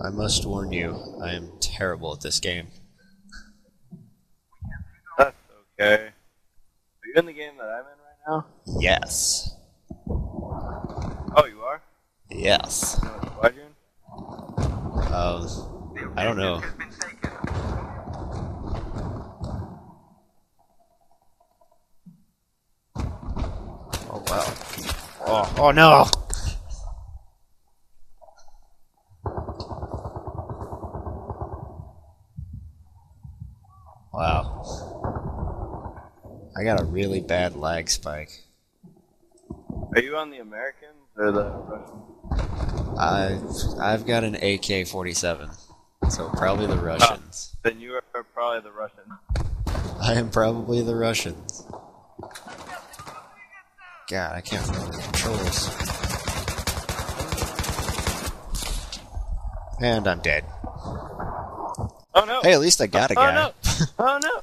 I must warn you, I am terrible at this game. That's okay. Are you in the game that I'm in right now? Yes. Oh, you are? Yes. You know what squad you're? Um, I don't know. Oh wow. Oh, oh no! Wow. I got a really bad lag spike. Are you on the Americans or the Russians? I've I've got an AK-47, so probably the ah, Russians. Then you are probably the Russian. I am probably the Russians. God, I can't remember the controls. And I'm dead. Oh no! Hey, at least I got a oh guy. no! Oh no!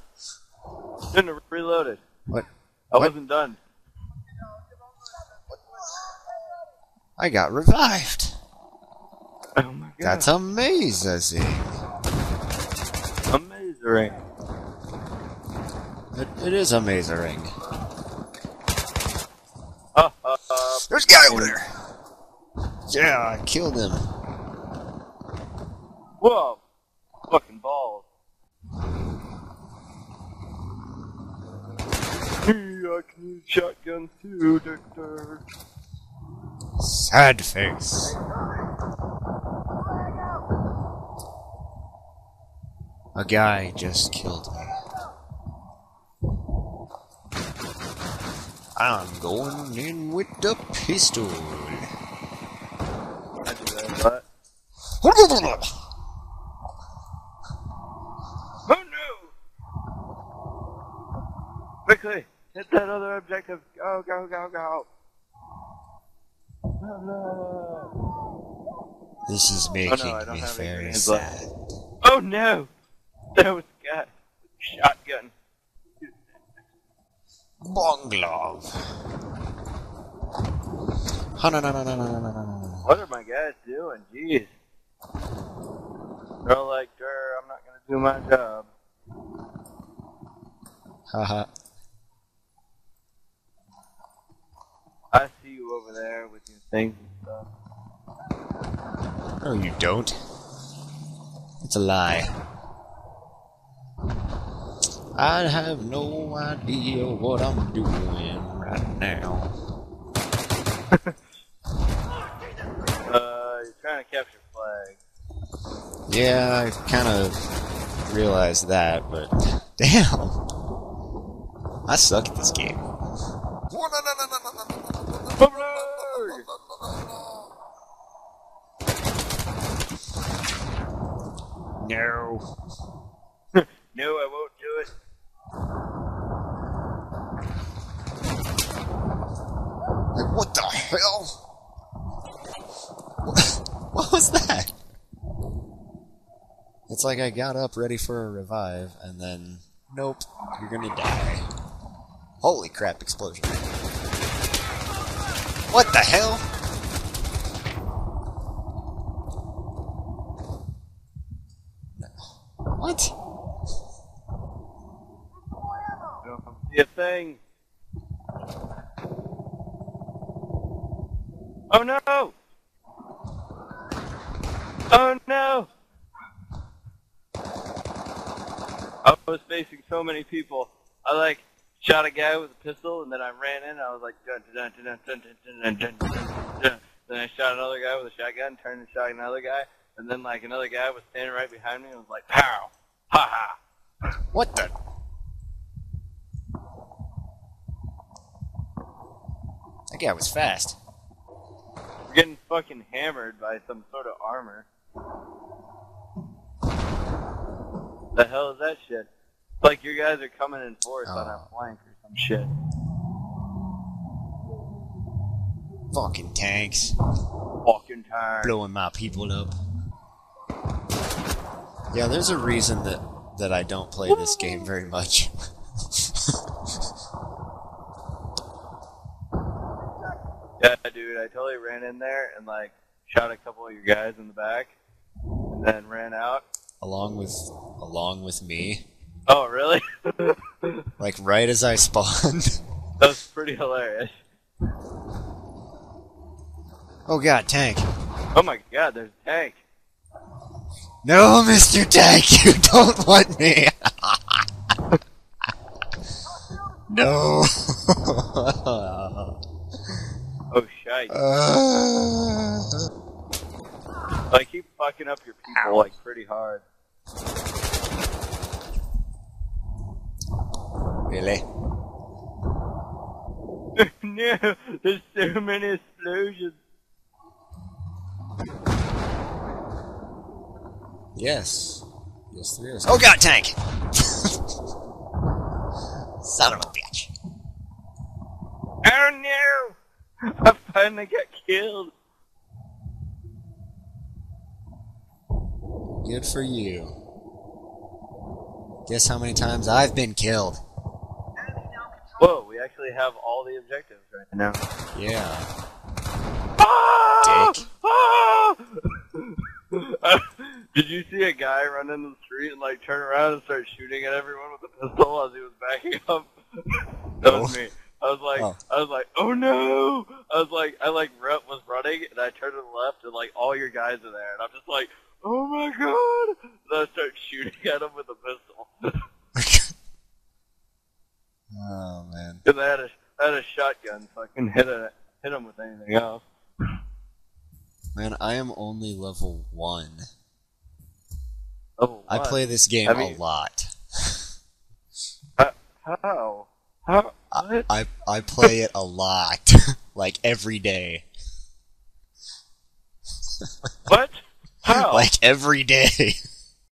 Shouldn't have reloaded. What? I What? wasn't done. I got revived. Oh my god. That's amazing. amazing. It, it is amazing. Uh, uh, uh, There's a guy over there. Yeah, I killed him. whoa! Fucking balls. Hey, I can use shotguns too, Doctor. Sad face. A guy just killed me. I'm going in with the pistol. Hit that other objective. Go, go, go, go. No, no. This is making oh, no, me very sad. Oh no! There was a guy. Shotgun. Bongloves! Oh, no, no, no, no, no, no, no, What are my guys doing? Jeez. They're like, sure, I'm not gonna do my job. Haha. There with your things and stuff. No, you don't. It's a lie. I have no idea what I'm doing right now. Uh, you're trying to capture flag. Yeah, I kind of realized that, but damn. I suck at this game. No. No, I won't do it. Like, what the hell? What was that? It's like I got up ready for a revive, and then, nope, you're gonna die. Holy crap, explosion. What the hell? What? Don't see a thing. Oh no! Oh no! I was facing so many people. I like shot a guy with a pistol, and then I ran in. I was like, dun dun dun dun dun dun dun dun dun. dun. Then I shot another guy with a shotgun, turned and shot another guy, and then like another guy was standing right behind me and was like, pow, ha ha. What the? That guy was fast. We're getting fucking hammered by some sort of armor. The hell is that shit? It's like your guys are coming in force on our Oh. flank or some shit. Fucking tanks. Fucking time. blowing my people up. Yeah, there's a reason that that I don't play this game very much. Yeah, dude, I totally ran in there and like shot a couple of your guys in the back, and then ran out. along with along with me. Oh, really? Like right as I spawned. that was pretty hilarious. Oh god, tank. Oh my god, there's a tank. No, Mr. Tank, you don't want me. no. Oh, shite. Uh, I keep fucking up your people, like, pretty hard. really? no, there's so many explosions. Yes. Yes, there is. Oh god, tank! Son of a bitch. Oh no! I finally got killed. Good for you. Guess how many times I've been killed? Whoa, we actually have all the objectives right now. Yeah. Ah! Dick. Ah! Did you see a guy run in the street and like turn around and start shooting at everyone with a pistol as he was backing up? that was oh. me. I was like, Oh. I was like, oh no! I was like, I like ru- was running and I turned to the left and like all your guys are there and I'm just like, oh my god! And I start shooting at him with a pistol oh man. because I had a I had a shotgun, so I couldn't hit it hit him with anything else. Man, I am only level one. Oh, I what? play this game I a mean- lot. How? How? What? I I play it a lot, like every day, What? How? like every day.